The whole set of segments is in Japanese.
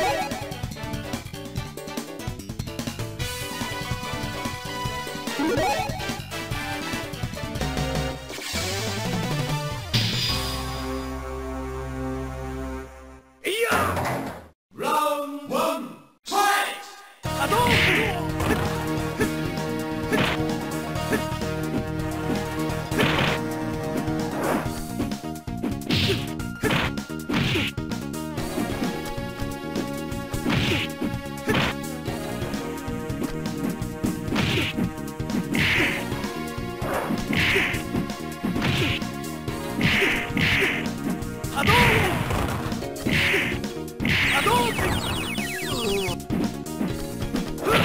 Woo!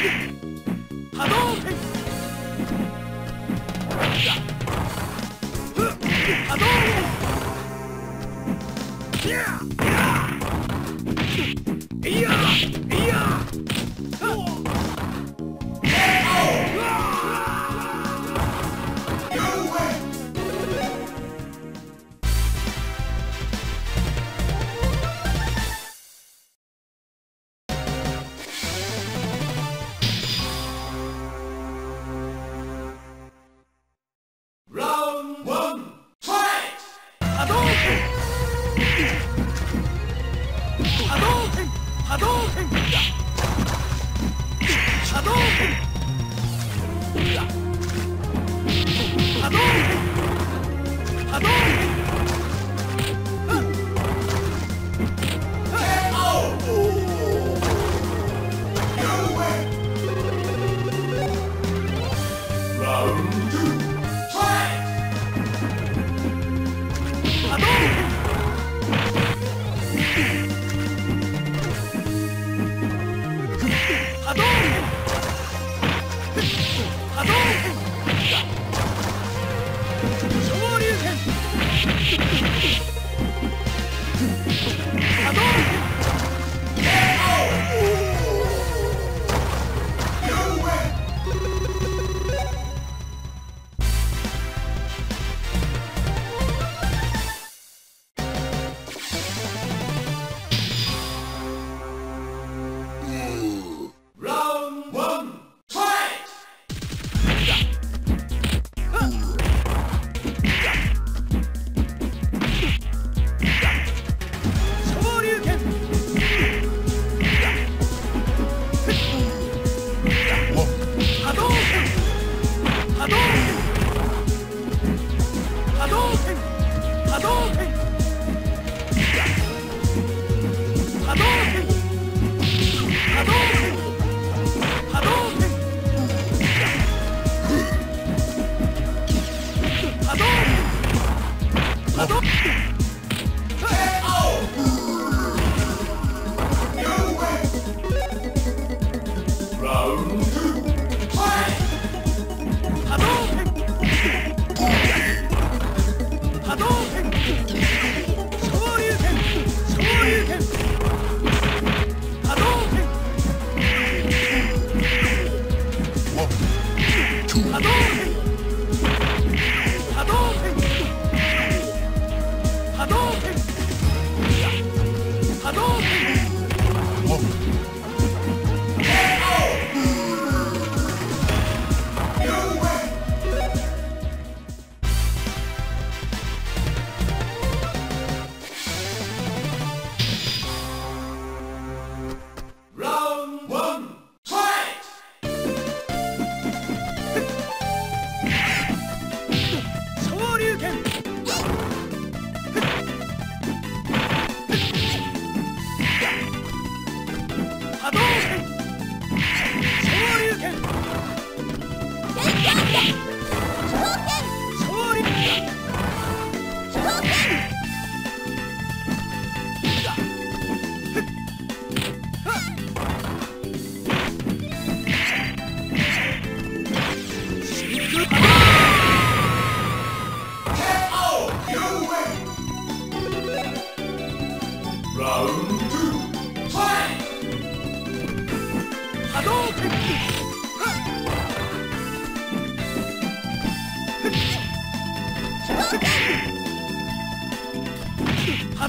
波動拳波動拳 Adon! Adon!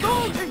Attends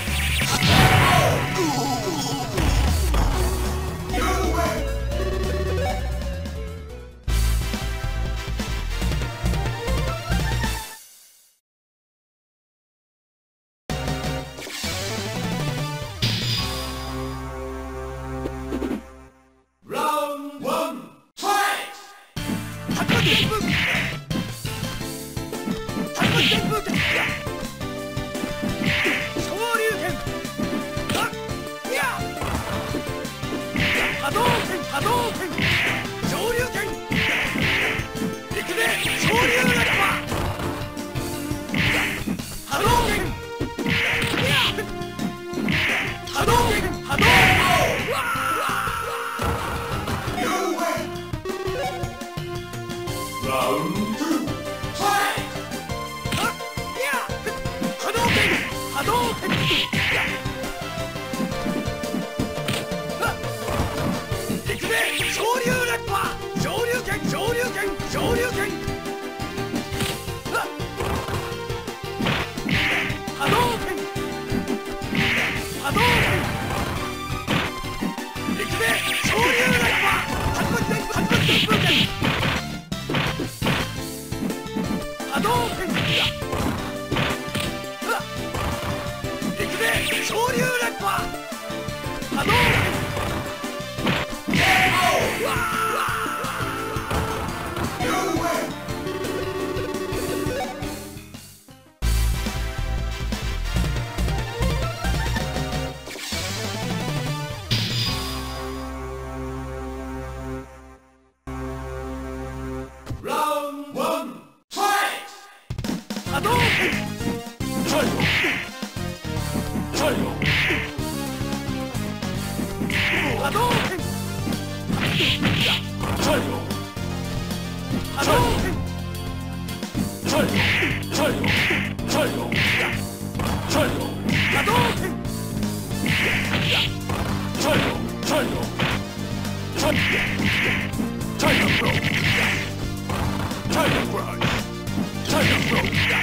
Fire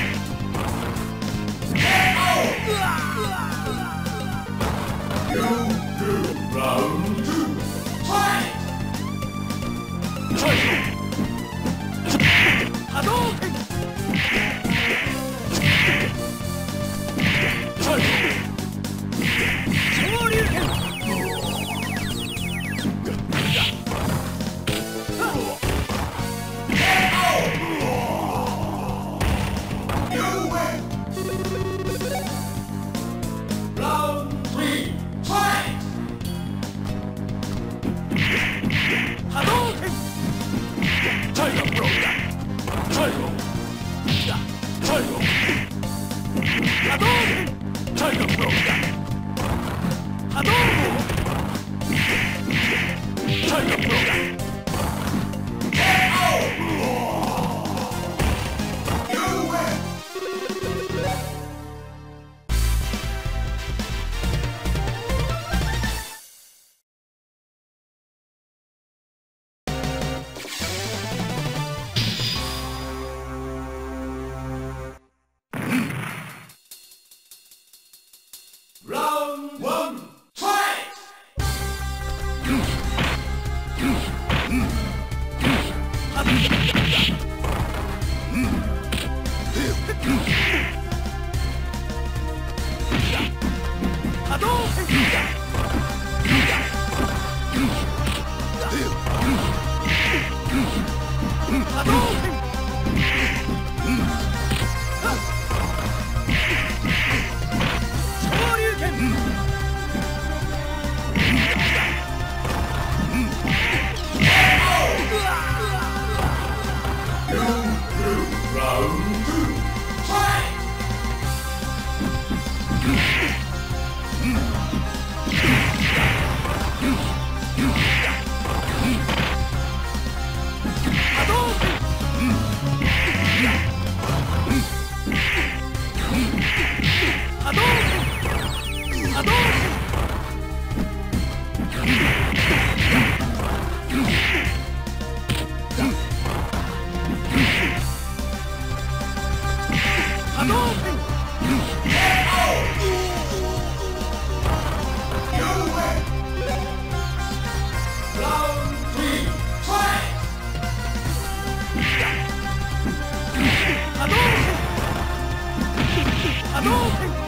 波動拳